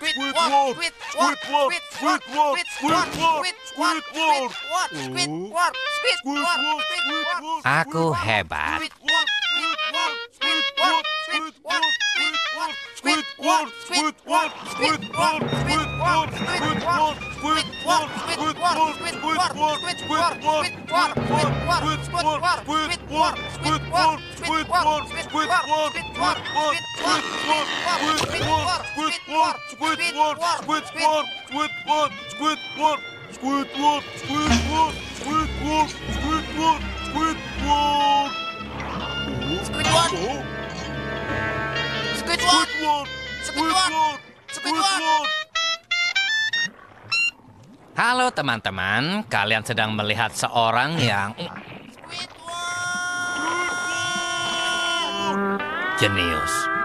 with what? With what? With what? With what? With what? With what? With what? Squidward! Aku hebat. Squidward! Squidward! Squidward! Squidward! Squidward! Squidward! Squidward! Squidward! Squidward! Squidward! Squidward! Squidward! Squidward! Squidward! Squidward! Squidward! Squidward! Halo teman-teman, kalian sedang melihat seorang yang Fake